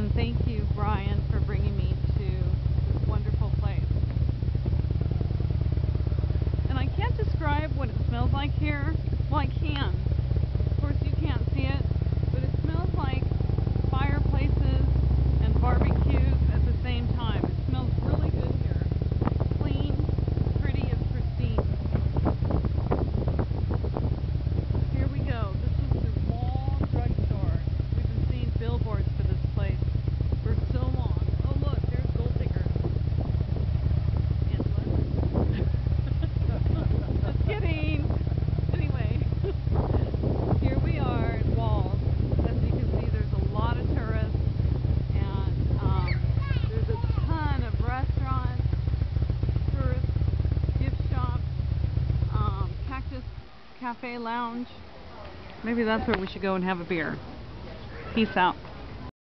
and thank you, Brian, for bringing me to this wonderful place. And I can't describe what it smells like here. Well, I can, Cafe Lounge. Maybe that's where we should go and have a beer. Peace out.